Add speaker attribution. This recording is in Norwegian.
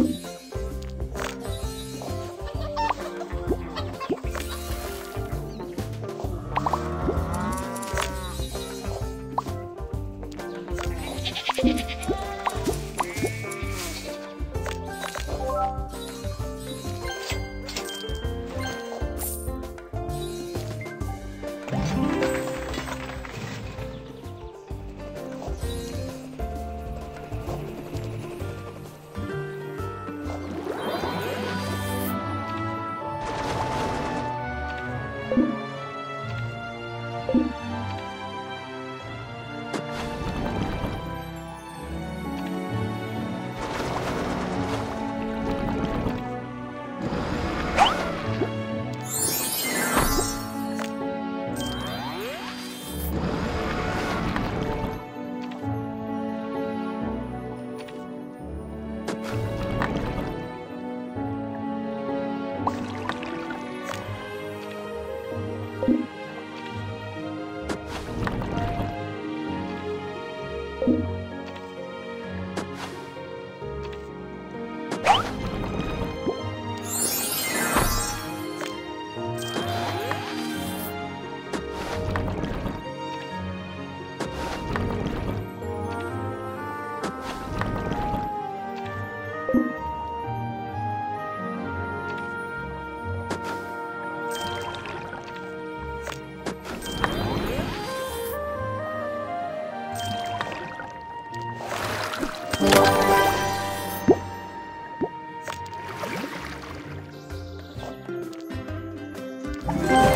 Speaker 1: 음. you Música